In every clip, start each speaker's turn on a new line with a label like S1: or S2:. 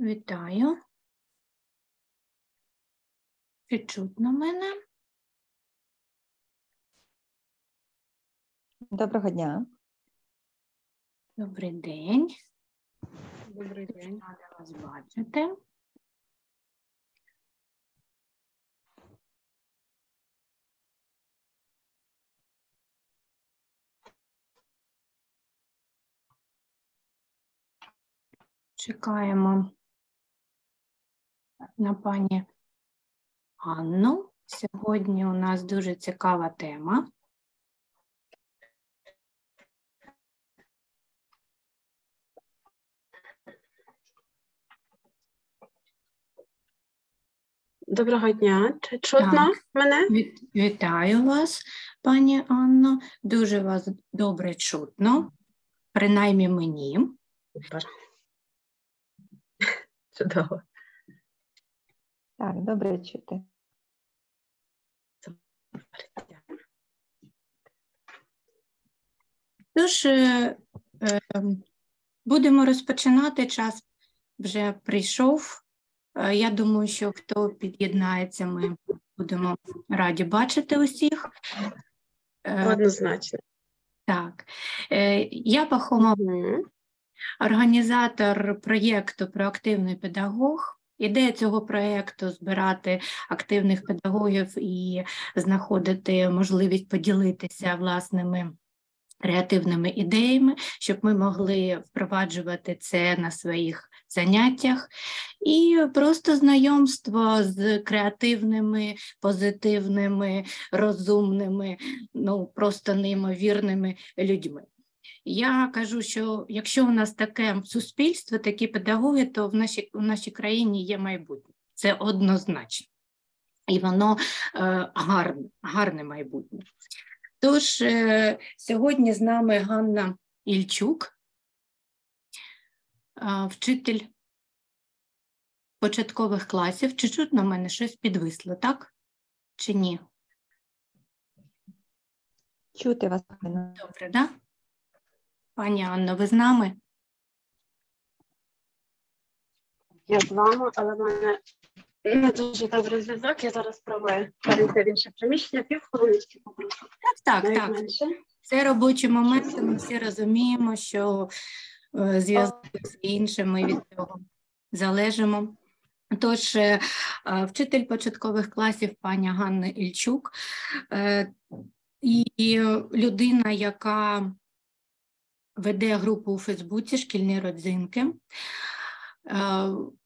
S1: Вітаю. Чи чутно мене?
S2: Доброго дня.
S1: Добрий день.
S3: Добрий день.
S1: Рада вас бачити. Чекаємо на пані Анну. Сьогодні у нас дуже цікава тема.
S3: Доброго дня. Чутно
S1: Так.
S3: мене?
S1: Вітаю вас, пані Анно. Дуже вас добре чутно, принаймні мені.
S3: Чудово.
S2: Так, добре чути.
S1: Тож е, е, будемо розпочинати. Час вже прийшов. Е, Я думаю, що хто під'єднається, ми будемо раді бачити усіх. Е,
S3: Однозначно.
S1: Так, я Пахома організатор проєкту Проактивний педагог. Ідея цього проєкту збирати активних педагогів і знаходити можливість поділитися власними креативними ідеями, щоб ми могли впроваджувати це на своїх заняттях. І просто знайомство з креативними, позитивними, розумними, ну просто неймовірними людьми. Я кажу, що якщо у нас таке суспільство, такі педагоги, то в нашій, в нашій країні є майбутнє. Це однозначно. І воно е, гарне, гарне майбутнє. Тож е, сьогодні з нами Ганна Ільчук, е, вчитель початкових класів. Чи чутно мене щось підвисло, так? Чи ні?
S2: Чути вас.
S1: Добре, да? Пані Анно, ви з нами?
S3: Я з вами, але в мене не дуже добрий зв'язок. Я зараз спробую перейти в інше приміщення. Півхвилиночки попрошу.
S1: Так,
S3: Навіть
S1: так.
S3: менше.
S1: Це робочі моменти. Ми всі розуміємо, що е, зв'язок з іншим ми від цього залежимо. Тож, е, е, вчитель початкових класів пані Ганна Ільчук і людина, яка веде групу у Фейсбуці Шкільні родзинки. Е,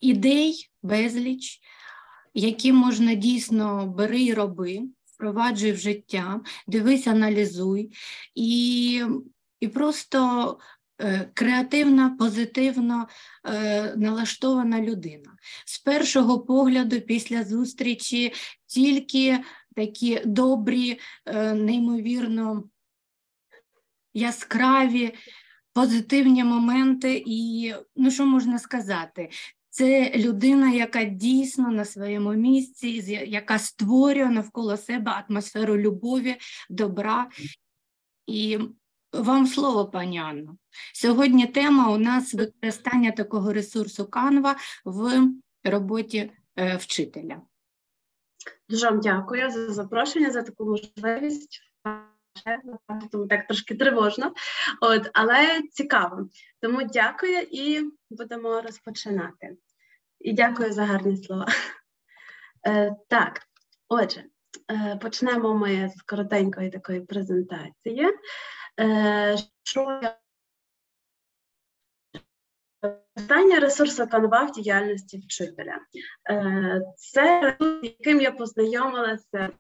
S1: Ідей безліч, які можна дійсно бери і роби, впроваджуй в життя, дивись, аналізуй і, і просто е, креативна, позитивно е, налаштована людина. З першого погляду, після зустрічі, тільки такі добрі, неймовірно яскраві, позитивні моменти, і ну що можна сказати? Це людина, яка дійсно на своєму місці, яка створює навколо себе атмосферу любові, добра. І вам слово, пані Анно. Сьогодні тема у нас використання такого ресурсу Canva в роботі е, вчителя.
S3: Дуже вам дякую за запрошення, за таку можливість. Тому так трошки тривожно, от, але цікаво. Тому дякую і будемо розпочинати. І дякую за гарні слова. Е, так, отже, е, почнемо ми з коротенької такої презентації. Е, що я Питання ресурсу Canva в діяльності вчителя. Е, Це ресурс, яким я познайомилася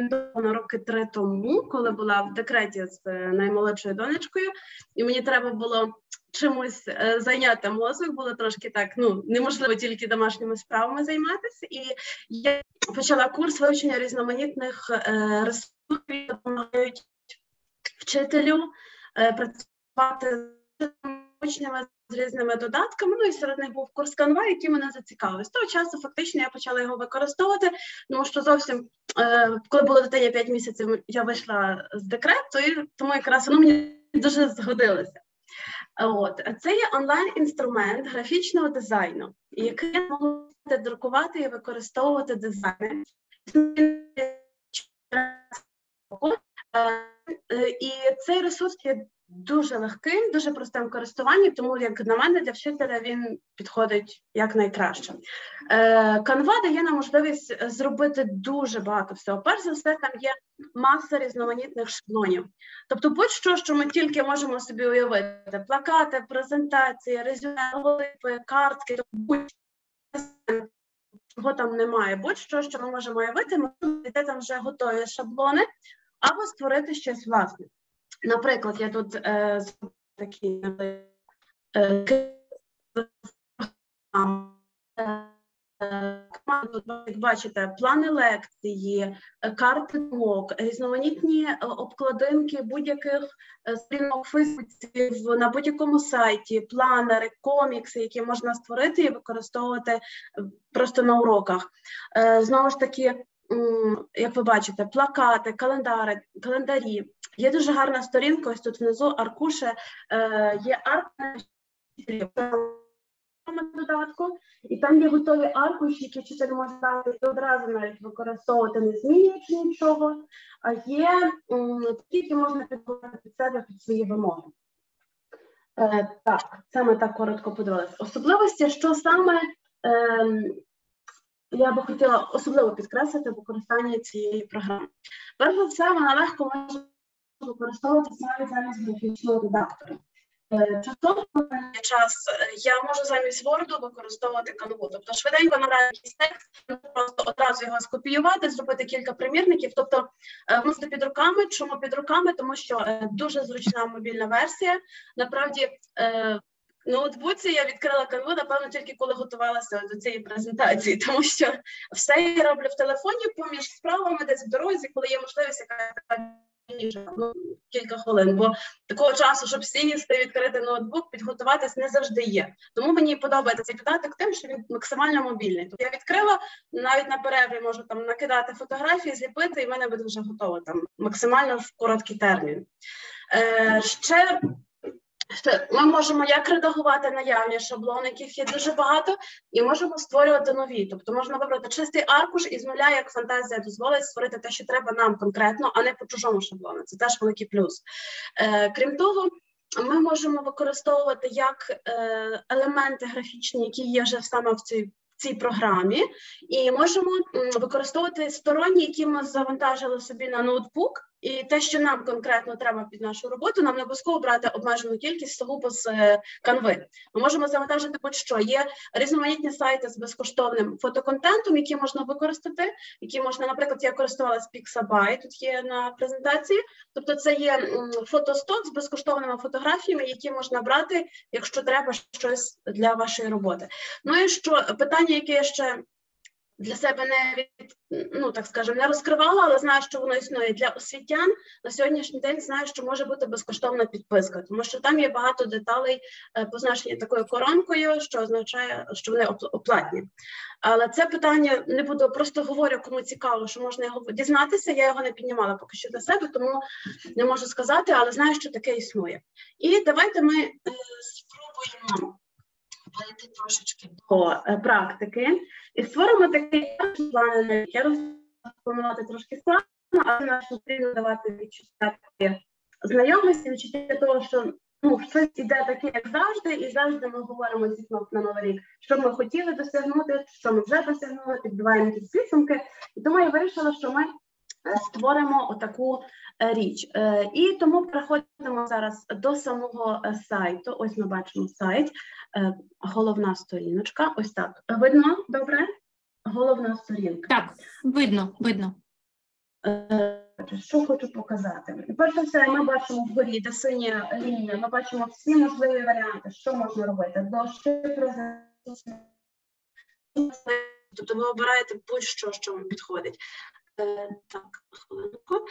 S3: на роки три тому, коли була в декреті з е, наймолодшою донечкою, і мені треба було чимось е, зайняти мозок. Було трошки так, ну неможливо тільки домашніми справами займатися. І я почала курс вивчення різноманітних е, ресурсів, які допомагають вчителю працювати з учнями з різними додатками. Ну і серед них був курс Canva, який мене зацікавив. З того часу фактично я почала його використовувати, тому що зовсім е, коли було дитині 5 місяців, я вийшла з декрету, і тому якраз воно мені дуже згодилося. От це є онлайн-інструмент графічного дизайну, який можете друкувати і використовувати дизайни. І цей ресурс є дуже легким, дуже простим в користуванні, тому як на мене для вчителя він підходить як найкраще. Е, дає нам можливість зробити дуже багато всього. Перш за все, там є маса різноманітних шаблонів. Тобто, будь-що, що ми тільки можемо собі уявити: плакати, презентації, резюме, голипи, картки, будь-що чого там немає. Будь-що, що ми можемо уявити, ми там вже готові шаблони або створити щось власне. Наприклад, я тут е, такі е, як бачите, плани лекції, карти думок, різноманітні е, обкладинки будь-яких е, сторінок фейсбуців на будь-якому сайті, планери, комікси, які можна створити і використовувати е, просто на уроках. Знову ж таки, як ви бачите, плакати, календари, календарі. Є дуже гарна сторінка. Ось тут внизу аркуше є арка додатку, і там є готові аркуші, які вчитель може дати одразу навіть використовувати, не змінюючи нічого, а є такі, які можна підготувати під себе під свої вимоги. Е, Так, ми так коротко подивилися. Особливості, що саме е, я би хотіла особливо підкреслити використання цієї програми. Перш за все, вона легко може використовуватися навіть замість графічного редактора. Е, часом час е, я можу замість Word використовувати канву. Тобто швиденько набрати якийсь текст, просто одразу його скопіювати, зробити кілька примірників. Тобто мусити під руками. Чому під руками? Тому що е, дуже зручна мобільна версія. Насправді ноутбуці я відкрила канву, напевно, тільки коли готувалася до цієї презентації, тому що все я роблю в телефоні поміж справами, десь в дорозі, коли є можливість, яка ну, кілька хвилин, бо такого часу, щоб сісти, відкрити ноутбук, підготуватись не завжди є. Тому мені подобається цей додаток тим, що він максимально мобільний. Тобто я відкрила навіть на перерві можу там накидати фотографії, зліпити, і в мене буде вже готово там максимально в короткий термін. Е, Ще ми можемо як редагувати наявні шаблони, яких є дуже багато, і можемо створювати нові. Тобто можна вибрати чистий аркуш і з нуля, як фантазія дозволить створити те, що треба нам конкретно, а не по чужому шаблону. Це теж великий плюс. Е, Крім того, ми можемо використовувати як е, елементи графічні, які є вже саме в цій. Цій програмі, і можемо використовувати сторонні, які ми завантажили собі на ноутбук, і те, що нам конкретно треба під нашу роботу, нам не обов'язково брати обмежену кількість сугубо з е, канви. Ми можемо завантажити будь-що. Є різноманітні сайти з безкоштовним фотоконтентом, які можна використати, які можна, наприклад, я користувалася Pixabay, тут є на презентації. Тобто, це є фотосток з безкоштовними фотографіями, які можна брати, якщо треба щось для вашої роботи. Ну і що питання, яке я ще для себе не ну так скажемо, не розкривала, але знаю, що воно існує для освітян. На сьогоднішній день знаю, що може бути безкоштовна підписка, тому що там є багато деталей е, позначені такою коронкою, що означає, що вони оплатні. Але це питання не буду просто говорю, кому цікаво, що можна його дізнатися. Я його не піднімала поки що для себе, тому не можу сказати, але знаю, що таке існує. І давайте ми е, спробуємо перейти трошечки до е, практики і створимо такий план, я розпланувати трошки складно, але нам потрібно давати відчуття знайомості, відчуття того, що ну, щось іде таке, як завжди, і завжди ми говоримо зі на новий рік, що ми хотіли досягнути, що ми вже досягнули, підбиваємо якісь підсумки. І тому я вирішила, що ми створимо отаку е, річ. Е, і тому переходимо зараз до самого сайту. Ось ми бачимо сайт, головна сторіночка. Ось так. Видно добре? Головна сторінка.
S1: Так, видно, видно.
S3: Що хочу показати? Перш за все, ми бачимо вгорі, де синя лінія, ми бачимо всі можливі варіанти, що можна робити. До Тобто ви обираєте будь-що, що вам підходить. Е, так, хвилинку.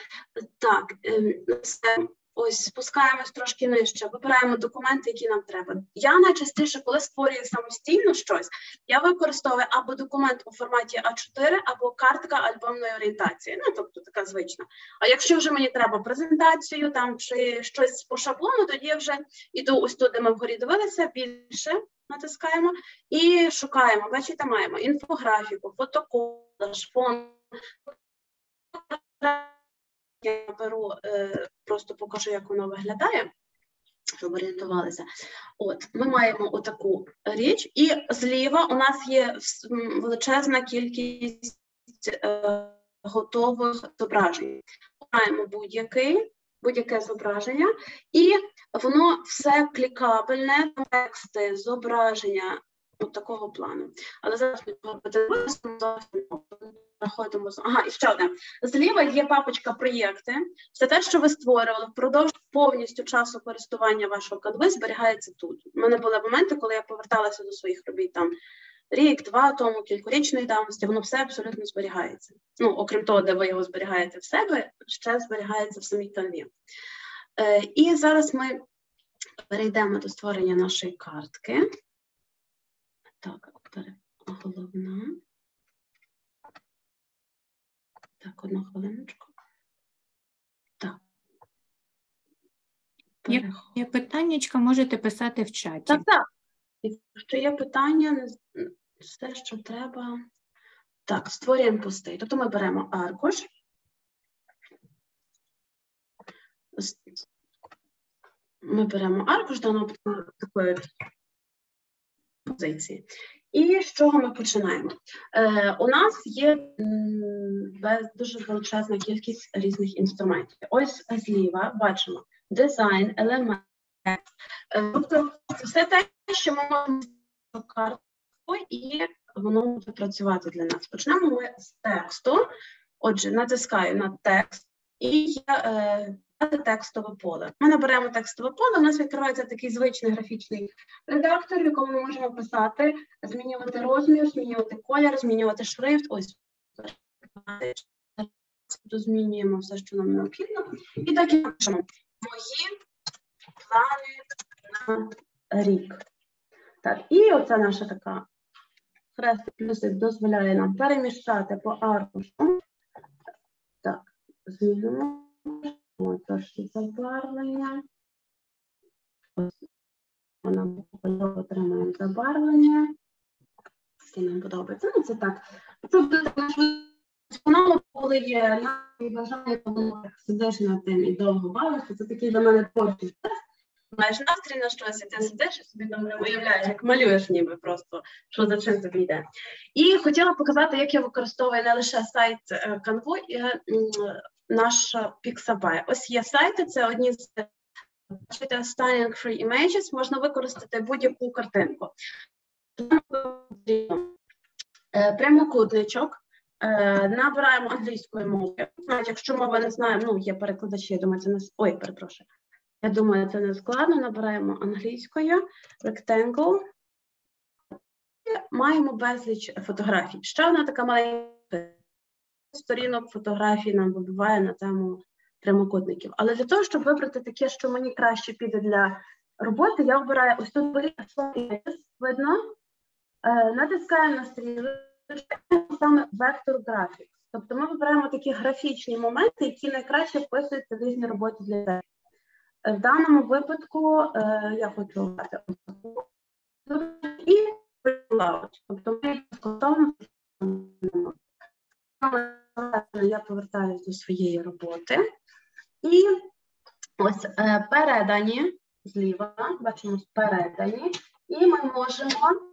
S3: Так, ем, це Ось спускаємось трошки нижче, вибираємо документи, які нам треба. Я найчастіше, коли створюю самостійно щось, я використовую або документ у форматі А4, або картка альбомної орієнтації. Ну тобто така звична. А якщо вже мені треба презентацію там чи щось по шаблону, тоді я вже іду ось тут, де ми вгорі дивилися, більше натискаємо і шукаємо. Бачите, маємо інфографіку, фотоколаж, фон. Я беру, е, просто покажу, як воно виглядає, щоб орієнтувалися. От, ми маємо отаку річ, і зліва у нас є величезна кількість е, готових зображень. Маємо будь-який. Будь-яке зображення, і воно все клікабельне, тексти, зображення от такого плану. Але зараз ми подивимося, Заходимо ага, і ще одне. Зліва є папочка проєкти. Все те, що ви створювали впродовж повністю часу користування вашого кадви, зберігається тут. У мене були моменти, коли я поверталася до своїх робіт там рік, два тому, кількорічної давності, воно все абсолютно зберігається. Ну, окрім того, де ви його зберігаєте в себе, ще зберігається в самій канві. Е, І зараз ми перейдемо до створення нашої картки. Так, головна. Так, одну хвилиночку. Так.
S1: Є, є питання, можете писати в чаті.
S3: Так, так. Якщо є питання, все, що треба. Так, створюємо пустий. Тобто ми беремо аркуш. Ми беремо аркуш даного такої позиції. І з чого ми починаємо? Е, У нас є дуже величезна кількість різних інструментів. Ось зліва бачимо дизайн, елемент. Е, тобто все те, що ми можемо карту, і воно буде працювати для нас. Почнемо ми з тексту. Отже, натискаю на текст, і я е, текстове поле. Ми наберемо текстове поле, у нас відкривається такий звичний графічний редактор, в якому ми можемо писати, змінювати розмір, змінювати колір, змінювати шрифт. Ось змінюємо все, що нам необхідно. І так і пишемо мої плани на рік. Так, і оця наша така хрестик плюсик дозволяє нам переміщати по аркушу. Так, змінимо. Трошки забарвлення. Ось вона отримуємо забарвлення. Всі нам подобається. Ну, це так. Це буде наш каналу, коли є бажання, коли сидиш над тим і довго бавишся. Це такий для мене творчий тест. Маєш настрій на щось, і ти сидиш і собі там не уявляєш, як малюєш ніби просто, що за чим тобі йде. І хотіла показати, як я використовую не лише сайт Canvo, наш Pixabay. Ось є сайти, це одні з Styling Free Images, можна використати будь-яку картинку. Е, прямокутничок. Е, набираємо англійською мовою. Навіть якщо мова не знаємо, ну є перекладачі, я думаю, це не ой, перепрошую. Я думаю, це не складно. Набираємо англійською rectangle. Маємо безліч фотографій. Ще одна така маленька сторінок фотографій нам вибиває на тему прямокутників. Але для того, щоб вибрати таке, що мені краще піде для роботи, я обираю ось тут видно, е, натискаємо на стріли саме вектор Graphics. Тобто ми вибираємо такі графічні моменти, які найкраще вписуються в різні роботи для себе. В даному випадку е, я хочу обрати і Тобто ми безкоштовно я повертаюся до своєї роботи. І ось е, передані зліва, бачимо передані, і ми можемо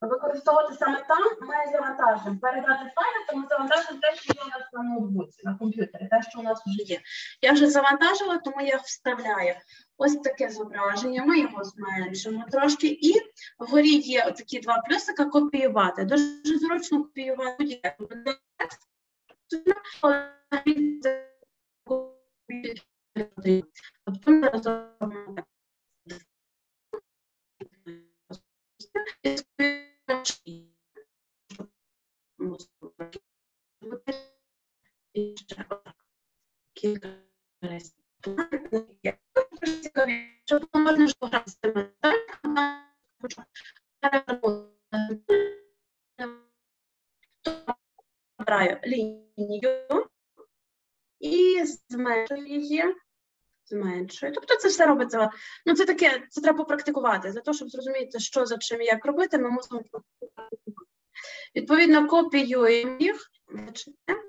S3: використовувати саме там, ми завантажимо. Передати файли, то ми завантажимо те, що є у нас на ноутбуці, на комп'ютері, те, що у нас вже є. Я вже завантажила, тому я вставляю ось таке зображення, ми його зменшимо трошки, і вгорі є такі два плюсика копіювати. Дуже зручно копіювати текст. Тобто ми Кілька разів. Що обираю лінію і зменшую її. Зменшую. Тобто це все робиться. Ну, це таке, це треба попрактикувати. Для того, щоб зрозуміти, що за чим і як робити, ми мусимо. Відповідно, копіюємо їх,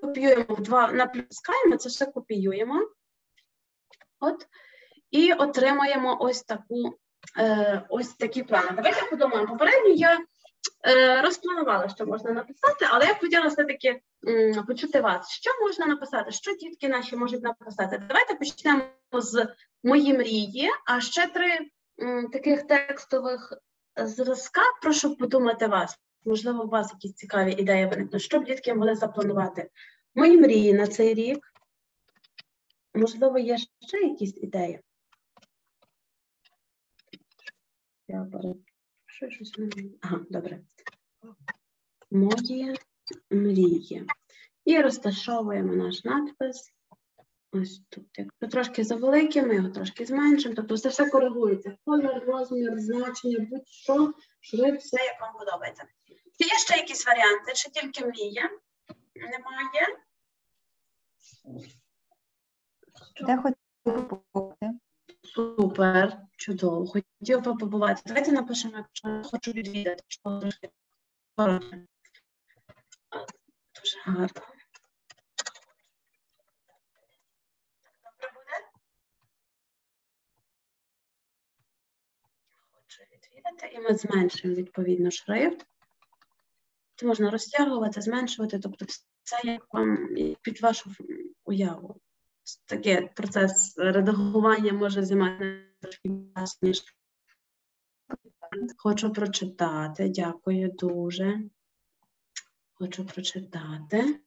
S3: копіюємо в два, натискаємо, це все копіюємо. От, і отримаємо ось таку е, ось такі плани. Давайте подумаємо. Попередньо я е, розпланувала, що можна написати, але я хотіла все-таки почути вас. Що можна написати? Що дітки наші можуть написати? Давайте почнемо з мої мрії, а ще три м, таких текстових зразка. Прошу подумати вас. Можливо, у вас якісь цікаві ідеї виникнуть. Що б дітки могли запланувати? Мої мрії на цей рік. Можливо, є ще якісь ідеї. Я перепишу щось. не- Ага, добре. Мої мрії. І розташовуємо наш надпис. Ось тут. Якщо трошки завеликий, ми його трошки зменшимо. Тобто це все коригується. Колір, розмір, значення, будь-що, шрифт, все, як вам подобається. Чи є ще якісь варіанти, чи тільки мрія? Немає?
S2: Де побути?
S3: Супер, чудово. Хотів побувати. Давайте напишемо, якщо хочу відвідати, що трошки. Дуже гарно. Добре буде? Хочу відвідати, і ми зменшуємо відповідно шрифт. Це можна розтягувати, зменшувати, тобто все як вам під вашу уяву таке процес редагування може займати трошки часу, ніж хочу прочитати. Дякую дуже. Хочу прочитати.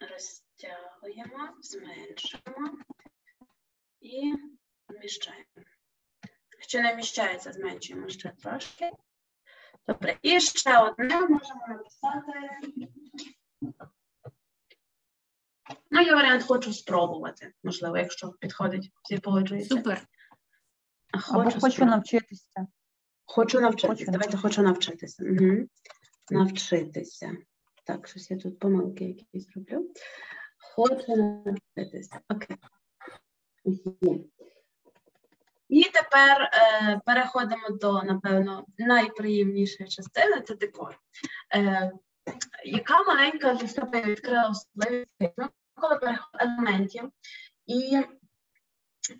S3: Розтягуємо, зменшуємо і вміщаємо. Якщо не вміщається, зменшуємо ще трошки. Добре, і ще одне можемо написати. Ну, я варіант хочу спробувати, можливо, якщо підходить, всі погоджуються.
S1: Супер.
S2: Або хочу навчитися.
S3: Хочу навчитися.
S2: Хочу
S3: Давайте хочу навчитися. Угу. Навчитися. Так, щось я тут помилки якісь зроблю. Хочу навчитися. Окей. Є. І тепер е, переходимо до, напевно, найприємнішої частини це декор. Е, яка маленька для себе відкрила особливість? Коли переходимо елементів і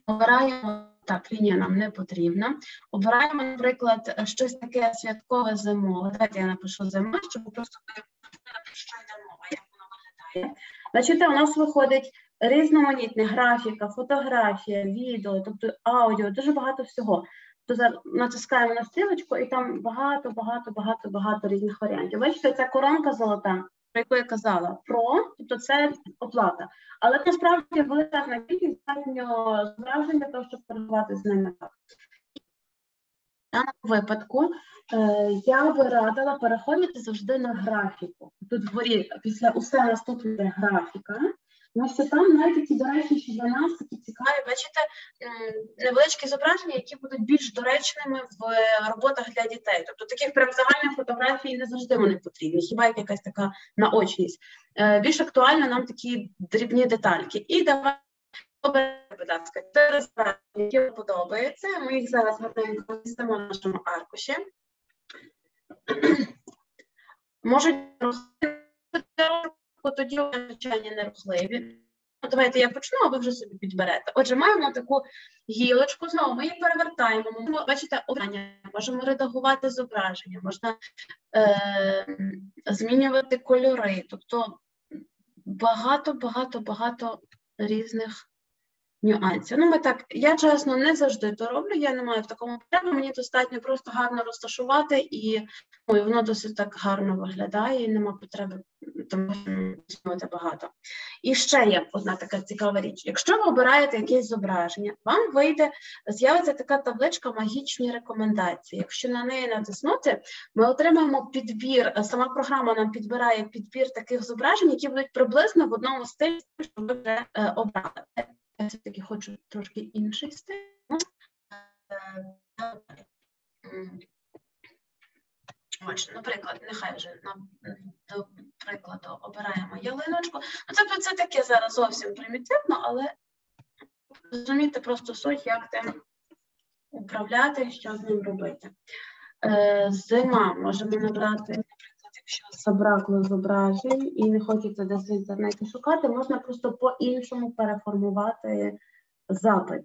S3: обираємо, так, лінія нам не потрібна. Обираємо, наприклад, щось таке святкове зимове. Давайте я напишу зима, щоб просто про що йде мова, як воно виглядає. Значить, у нас виходить різноманітна графіка, фотографія, відео, тобто аудіо, дуже багато всього. То натискаємо на стрілочку, і там багато, багато, багато, багато різних варіантів. Бачите, ця коронка золота, про яку я казала, про, тобто це оплата. Але насправді величезна кількість достатньо зображень для того, щоб працювати з ними так. В даному випадку е, я би радила переходити завжди на графіку. Тут вгорі після усе наступне графіка. Тому що там навіть такі доречніші для нас такі цікаві, бачите, невеличкі зображення, які будуть більш доречними в роботах для дітей. Тобто таких прям загальних фотографій не завжди вони потрібні, хіба як якась така наочність. Е, Більш актуально нам такі дрібні детальки. І оберемо, будь ласка, зображення, які вам подобаються. Ми їх зараз гарненько в нашому аркуші. Можуть тоді навчання нерухливі. Ну, давайте я почну, а ви вже собі підберете. Отже, маємо таку гілочку, знову ми її перевертаємо. Ми бачите, обрання, можемо редагувати зображення, можна е, змінювати кольори. Тобто багато, багато, багато різних нюансів. Ну, ми так, я чесно не завжди то роблю, я не маю в такому потреби, мені достатньо просто гарно розташувати і, ну, і воно досить так гарно виглядає, і нема потреби тому змінювати багато. І ще є одна така цікава річ. Якщо ви обираєте якесь зображення, вам вийде, з'явиться така табличка магічні рекомендації. Якщо на неї натиснути, ми отримаємо підбір, сама програма нам підбирає підбір таких зображень, які будуть приблизно в одному стилі, що ви вже е, обрали. Я все-таки хочу трошки інший стиль. Наприклад, нехай вже до прикладу обираємо ялиночку. Ну, Це це таке зараз зовсім примітивно, але розуміти просто суть, як тим управляти, що з ним робити. Е, Зима можемо набрати, якщо забракло зображень і не хочеться десь в інтернеті шукати, можна просто по-іншому переформувати запит.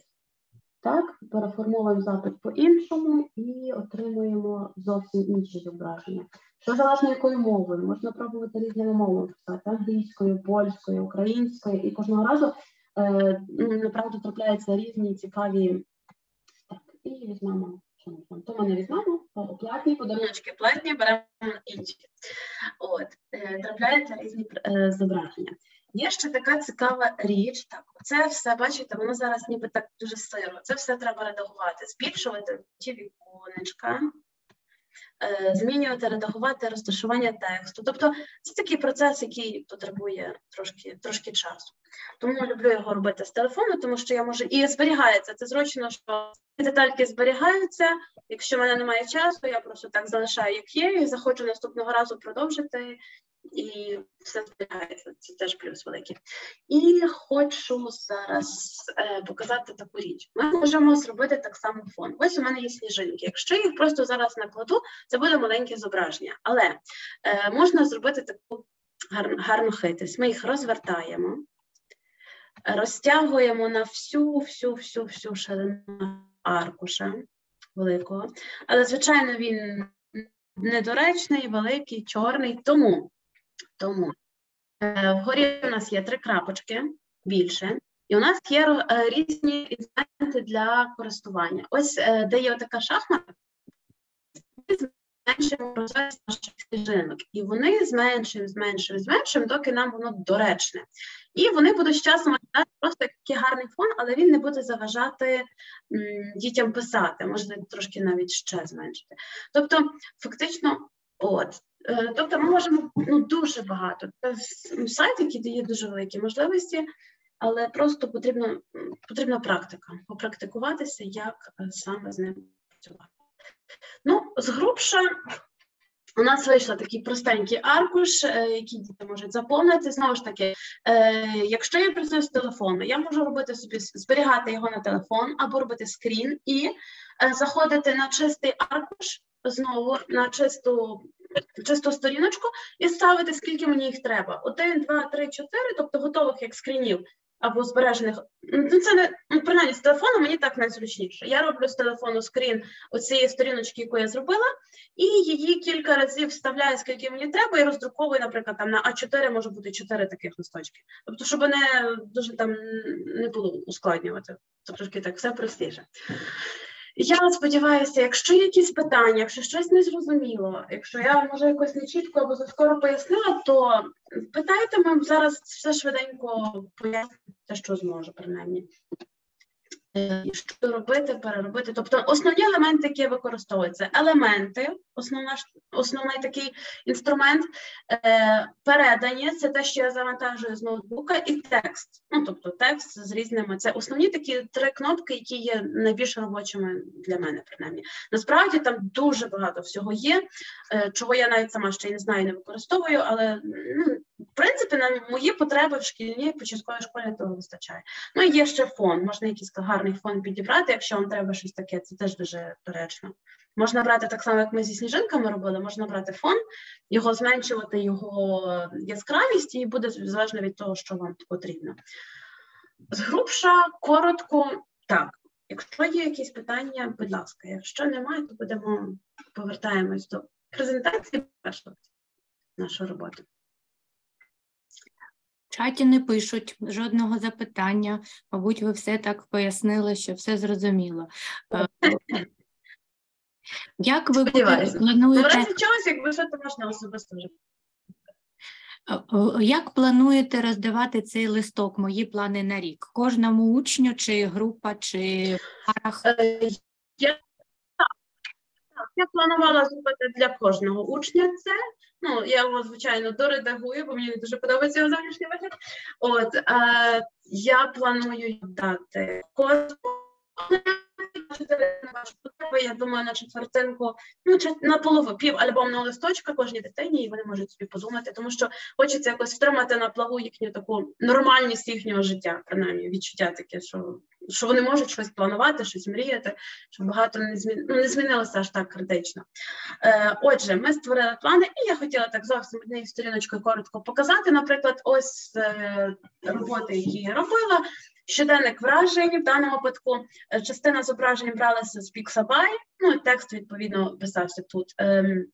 S3: Так, переформовуємо запит по-іншому і отримуємо зовсім інші зображення. Що залежно якою мовою, можна пробувати різними мовами писати англійською, польською, українською, і кожного разу е, ну, направду трапляються різні цікаві. Так, і візьмемо. То ми не візьмемо, платні подарунки платні, беремо інші. От, е, трапляються різні е, зображення. Є ще така цікава річ. Так, це все, бачите, воно зараз ніби так дуже сиро. Це все треба редагувати, збільшувати ті віконечка, змінювати, редагувати розташування тексту. Тобто це такий процес, який потребує трошки трошки часу. Тому люблю його робити з телефону, тому що я можу і зберігається. Це зручно, що детальки зберігаються. Якщо в мене немає часу, я просто так залишаю, як є, і захочу наступного разу продовжити і все зберігається. Це теж плюс великий. І хочу зараз е, показати таку річ. Ми можемо зробити так само фон. Ось у мене є сніжинки. Якщо їх просто зараз накладу, це буде маленьке зображення. Але е, можна зробити таку гарну, гарну хитрість. Ми їх розвертаємо, розтягуємо на всю, всю, всю, всю ширину аркуша великого. Але, звичайно, він недоречний, великий, чорний. Тому тому е, вгорі у нас є три крапочки більше, і у нас є е, різні інструменти для користування. Ось е, де є така шахмата, зменшуємо прозорість наших сніжинок. І вони зменшуємо, зменшуємо, зменшуємо, доки нам воно доречне. І вони будуть з часом просто такий гарний фон, але він не буде заважати м, дітям писати, можна трошки навіть ще зменшити. Тобто, фактично, от. Е, тобто ми можемо ну, дуже багато. Це сайт, який дає дуже великі можливості, але просто потрібно потрібна практика, попрактикуватися, як е, саме з ним працювати. Ну, згрубша, у нас вийшов такий простенький аркуш, е, який діти можуть заповнити. Знову ж таки, якщо я працюю з телефону, я можу робити собі зберігати його на телефон або робити скрін і заходити на чистий аркуш, знову на чисту чисту сторіночку і ставити, скільки мені їх треба. Один, два, три, чотири, тобто готових як скрінів або збережених. Ну, це не ну, принаймні з телефону мені так найзручніше. Я роблю з телефону скрін оцієї сторіночки, яку я зробила, і її кілька разів вставляю, скільки мені треба, і роздруковую, наприклад, там на А4 може бути 4 таких листочки. Тобто, щоб не дуже там не було ускладнювати. Це трошки так все простіше. Я сподіваюся, якщо якісь питання, якщо щось не зрозуміло, якщо я може якось не чітко або заскоро пояснила, то питайте ми зараз все швиденько пояснити, що зможу, принаймні. Е, що робити, переробити. Тобто основні елементи, які використовуються, елементи, основна, основний такий інструмент, е, передані, це те, що я завантажую з ноутбука, і текст. Ну, тобто текст з різними. Це основні такі три кнопки, які є найбільш робочими для мене, принаймні. Насправді там дуже багато всього є, е, чого я навіть сама ще й не знаю, не використовую, але ну, в принципі, на мої потреби в шкільній початковій школі того вистачає. Ну є ще фон. Можна якийсь гарний фон підібрати, якщо вам треба щось таке, це теж дуже доречно. Можна брати так само, як ми зі сніжинками робили, можна брати фон, його зменшувати, його яскравість, і буде залежно від того, що вам потрібно. Згрубша, коротко, так. Якщо є якісь питання, будь ласка, якщо немає, то будемо повертаємось до презентації нашої роботи
S1: чаті не пишуть жодного запитання. Мабуть, ви все так пояснили, що все зрозуміло. Е, як ви плануєте? Ну,
S3: чогось, якби що, то можна особисто вже.
S1: Е, е, як плануєте роздавати цей листок, мої плани на рік? Кожному учню, чи група, чи парах?
S3: Я я планувала зробити для кожного учня це. Ну, я його, звичайно, доредагую, бо мені дуже подобається його зовнішній вигляд. От, е, я планую дати кожному я думаю, на четвертинку, ну чи на половину пів альбомного листочка кожній дитині, і вони можуть собі подумати, тому що хочеться якось втримати на плаву їхню таку нормальність їхнього життя, принаймні відчуття таке, що що вони можуть щось планувати, щось мріяти, щоб багато не змін... ну, не змінилося аж так критично. Е, Отже, ми створили плани, і я хотіла так зовсім однією сторіночкою коротко показати. Наприклад, ось е, роботи, які я робила. Щоденник вражень в даному випадку е, частина зображень бралася з Pixabay, ну і текст відповідно писався тут. Ем,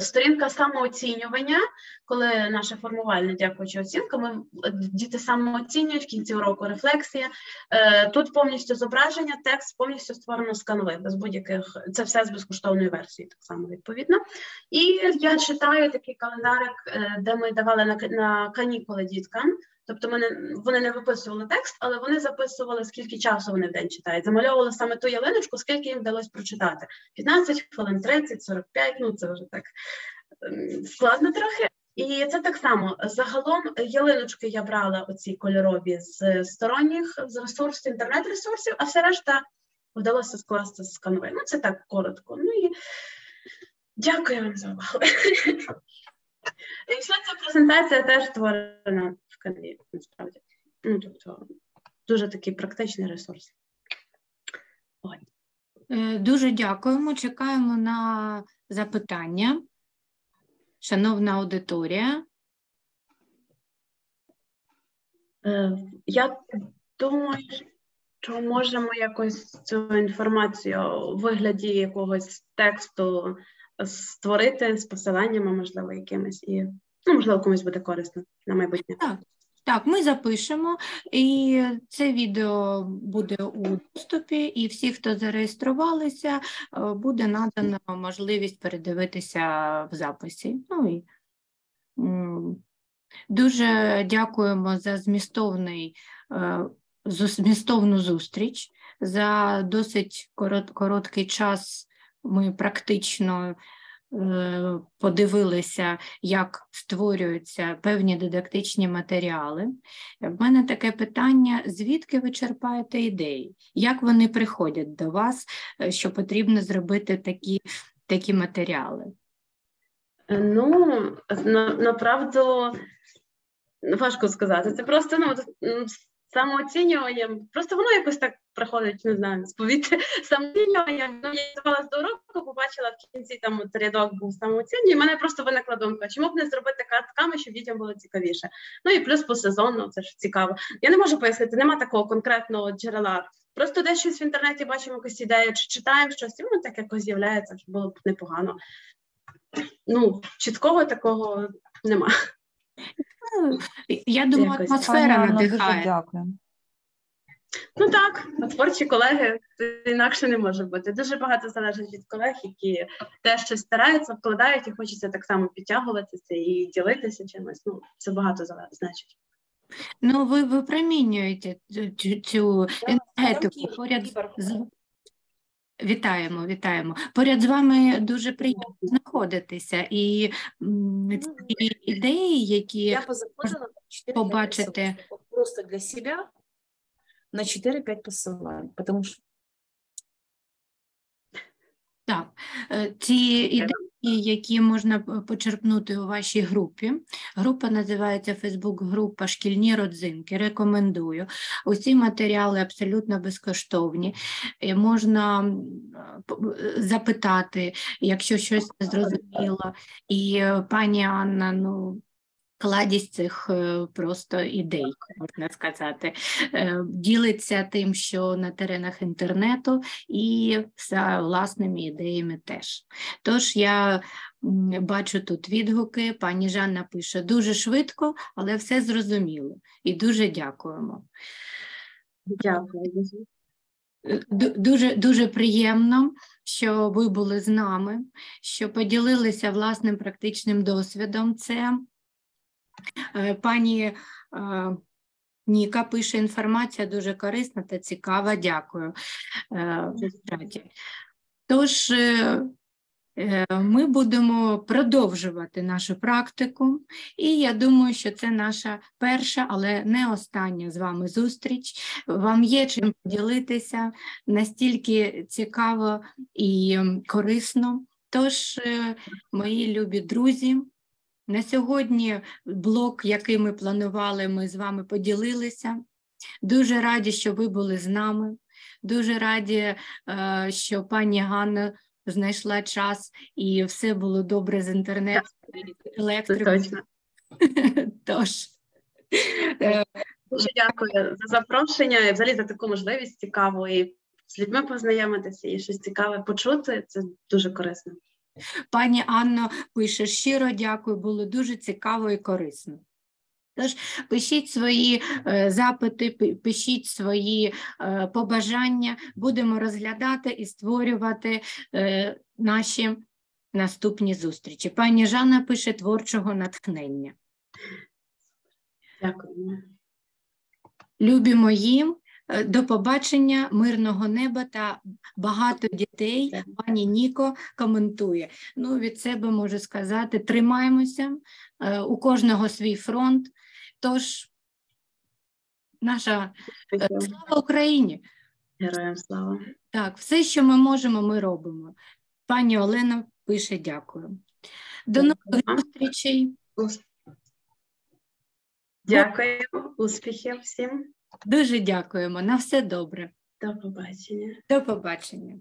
S3: Сторінка самооцінювання, коли наше формувальне, дякуючи оцінкам, діти самооцінюють в кінці уроку рефлексія. Е, тут повністю зображення, текст повністю створено з канви, без будь-яких це все з безкоштовної версії, так само відповідно. І я читаю такий календарик, е, де ми давали на канікули діткам. Тобто вони, вони не виписували текст, але вони записували, скільки часу вони в день читають. Замальовували саме ту ялиночку, скільки їм вдалося прочитати. 15 хвилин, 30, 45, ну це вже так ем, складно трохи. І це так само. Загалом ялиночки я брала оці кольорові з сторонніх з ресурсів, інтернет-ресурсів, а все решта вдалося скласти з канви. Ну, це так коротко. Ну і дякую вам за увагу. Вся ця презентація теж створена в насправді. Ну, тобто, дуже такий практичний ресурс.
S1: Ой. Е, дуже дякуємо. Чекаємо на запитання. Шановна аудиторія.
S3: Е, я думаю, що можемо якось цю інформацію у вигляді якогось тексту створити з посиланнями, можливо, якимись і ну, можливо, комусь буде корисно на майбутнє.
S1: Так. Так, ми запишемо, і це відео буде у доступі, і всі, хто зареєструвалися, е, буде надана можливість передивитися в записі. Ну і Дуже дякуємо за змістовний, е, змістовну зустріч. За досить короткий час ми практично подивилися, як створюються певні дидактичні матеріали. В мене таке питання: звідки ви черпаєте ідеї? Як вони приходять до вас, е, що потрібно зробити такі, такі матеріали?
S3: Е, ну, направду важко сказати. Це просто ну, самооцінюванням. Просто воно якось так проходить, не знаю, з повітря самооцінюванням. Ну, я здавалася до уроку, побачила в кінці там от рядок був самооцінювання, і мене просто виникла думка, чому б не зробити картками, щоб дітям було цікавіше. Ну і плюс по сезону, це ж цікаво. Я не можу пояснити, нема такого конкретного джерела. Просто десь щось в інтернеті бачимо якусь ідею, чи читаємо щось, і воно так якось з'являється, що було б непогано. Ну, чіткого такого нема.
S1: Ну, я думаю, Якось. атмосфера надихає.
S2: Дуже дякую.
S3: Ну так, творчі колеги це інакше не може бути. Дуже багато залежить від колег, які теж щось стараються, вкладають і хочеться так само підтягуватися і ділитися чимось. Ну, це багато значить.
S1: Ну, ви випромінюєте цю, цю енергетику поряд з Вітаємо, вітаємо. Поряд з вами дуже приємно знаходитися. І ці ідеї, які
S4: Я
S1: побачити
S4: просто для себе на 4-5 посилань, тому що
S1: так, е, ці ідеї які можна почерпнути у вашій групі. Група називається Фейсбук-група Шкільні родзинки. Рекомендую. Усі матеріали абсолютно безкоштовні. Можна запитати, якщо щось не зрозуміло. І е, пані Анна, ну кладість цих е, просто ідей, можна сказати, е, ділиться тим, що на теренах інтернету, і за власними ідеями теж. Тож я бачу тут відгуки, пані Жанна пише дуже швидко, але все зрозуміло і дуже дякуємо.
S3: Дякую.
S1: Е, дуже дуже приємно, що ви були з нами, що поділилися власним практичним досвідом. Це пані е, Ніка пише інформація дуже корисна та цікава. Дякую. Е, Тож, Е, Ми будемо продовжувати нашу практику, і я думаю, що це наша перша, але не остання з вами зустріч. Вам є чим поділитися настільки цікаво і корисно. Тож, е, мої любі друзі, на сьогодні блок, який ми планували, ми з вами поділилися. Дуже раді, що ви були з нами. Дуже раді, е, що пані Ганна знайшла час і все було добре з інтернетом і електрикою. Тож, е,
S3: Дуже дякую за запрошення і взагалі за таку можливість цікаву і з людьми познайомитися і щось цікаве почути. Це дуже корисно.
S1: Пані Анно пише щиро дякую, було дуже цікаво і корисно. Тож пишіть свої е, запити, пишіть свої е, побажання, будемо розглядати і створювати е, наші наступні зустрічі. Пані Жанна пише творчого натхнення.
S3: Дякую.
S1: Любі мої, до побачення, мирного неба та багато дітей. Пані Ніко коментує. Ну, від себе можу сказати, тримаємося, е, у кожного свій фронт. Тож, наша е, слава Україні!
S3: Героям слава.
S1: Так, все, що ми можемо, ми робимо. Пані Олена пише дякую. До нових зустрічей.
S3: Дякую, успіхів всім.
S1: Дуже дякуємо. На все добре.
S3: До побачення.
S1: До побачення.